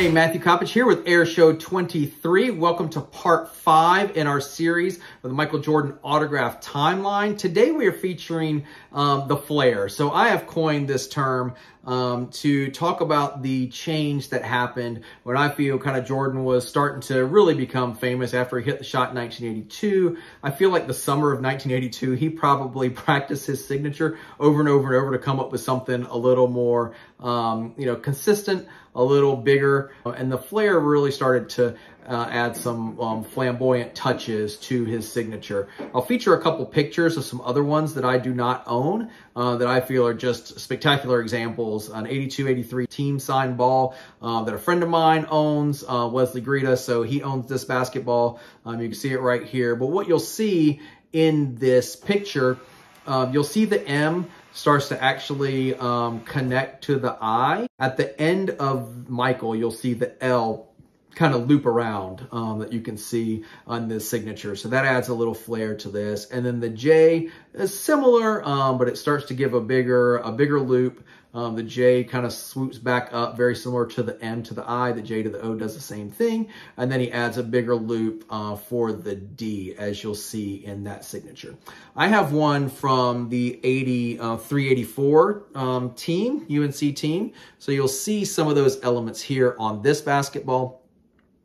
Hey, Matthew Coppage here with Air Show 23. Welcome to part five in our series of the Michael Jordan autograph timeline. Today we are featuring um, the flare. So I have coined this term um, to talk about the change that happened when I feel kind of Jordan was starting to really become famous after he hit the shot in 1982. I feel like the summer of 1982, he probably practiced his signature over and over and over to come up with something a little more, um, you know, consistent, a little bigger. And the flare really started to uh, add some um, flamboyant touches to his signature. I'll feature a couple pictures of some other ones that I do not own uh, that I feel are just spectacular examples. An 82-83 team signed ball uh, that a friend of mine owns, uh, Wesley Greta, so he owns this basketball. Um, you can see it right here. But what you'll see in this picture, um, you'll see the M starts to actually um, connect to the I. At the end of Michael, you'll see the L kind of loop around um, that you can see on this signature. So that adds a little flair to this. And then the J is similar, um, but it starts to give a bigger, a bigger loop. Um, the J kind of swoops back up, very similar to the M to the I. The J to the O does the same thing. And then he adds a bigger loop uh, for the D, as you'll see in that signature. I have one from the 80, uh, 384 um, team, UNC team. So you'll see some of those elements here on this basketball.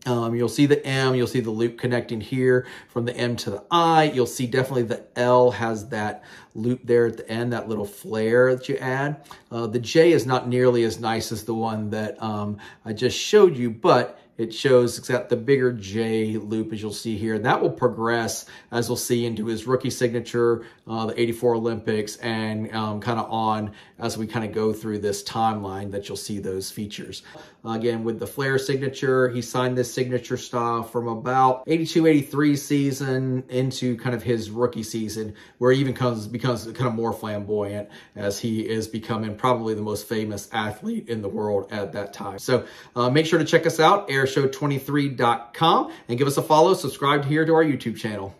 Um, you'll see the M, you'll see the loop connecting here from the M to the I. You'll see definitely the L has that loop there at the end, that little flare that you add. Uh, the J is not nearly as nice as the one that um, I just showed you, but it shows it's got the bigger J loop as you'll see here. And That will progress as we'll see into his rookie signature, uh, the 84 Olympics, and um, kind of on as we kind of go through this timeline that you'll see those features. Again, with the Flare signature, he signed this signature style from about 82, 83 season into kind of his rookie season, where he even comes becomes kind of more flamboyant as he is becoming probably the most famous athlete in the world at that time. So uh, make sure to check us out, Air airshow23.com and give us a follow, subscribe here to our YouTube channel.